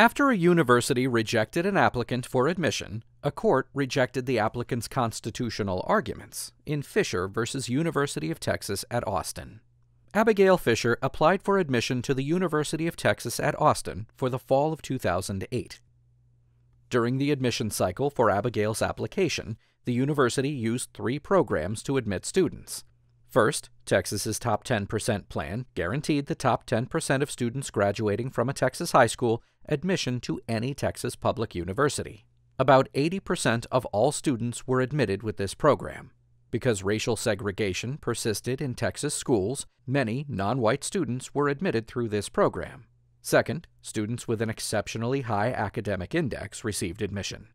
After a university rejected an applicant for admission, a court rejected the applicant's constitutional arguments in Fisher v. University of Texas at Austin. Abigail Fisher applied for admission to the University of Texas at Austin for the fall of 2008. During the admission cycle for Abigail's application, the university used three programs to admit students. First, Texas's Top 10% plan guaranteed the top 10% of students graduating from a Texas high school admission to any Texas public university. About 80% of all students were admitted with this program. Because racial segregation persisted in Texas schools, many non white students were admitted through this program. Second, students with an exceptionally high academic index received admission.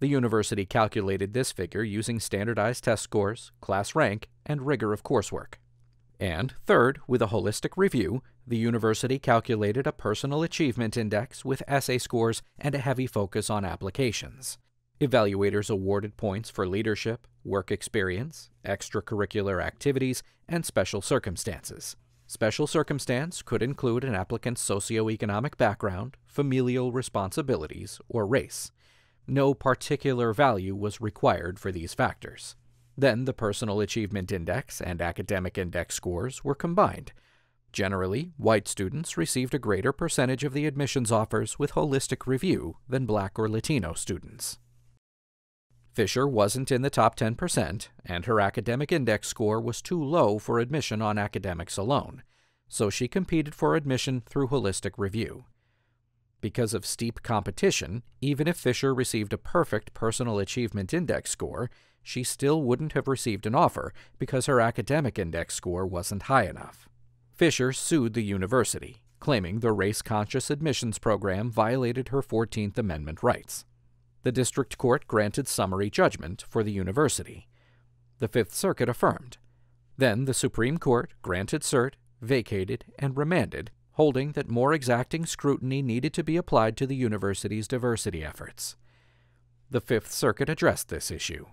The university calculated this figure using standardized test scores, class rank, and rigor of coursework. And third, with a holistic review, the university calculated a personal achievement index with essay scores and a heavy focus on applications. Evaluators awarded points for leadership, work experience, extracurricular activities, and special circumstances. Special circumstance could include an applicant's socioeconomic background, familial responsibilities, or race. No particular value was required for these factors. Then the Personal Achievement Index and Academic Index scores were combined. Generally, white students received a greater percentage of the admissions offers with holistic review than black or Latino students. Fisher wasn't in the top 10%, and her academic index score was too low for admission on academics alone, so she competed for admission through holistic review. Because of steep competition, even if Fisher received a perfect Personal Achievement Index score, she still wouldn't have received an offer because her academic index score wasn't high enough. Fisher sued the university, claiming the race conscious admissions program violated her 14th Amendment rights. The district court granted summary judgment for the university. The Fifth Circuit affirmed. Then the Supreme Court granted cert, vacated, and remanded, holding that more exacting scrutiny needed to be applied to the university's diversity efforts. The Fifth Circuit addressed this issue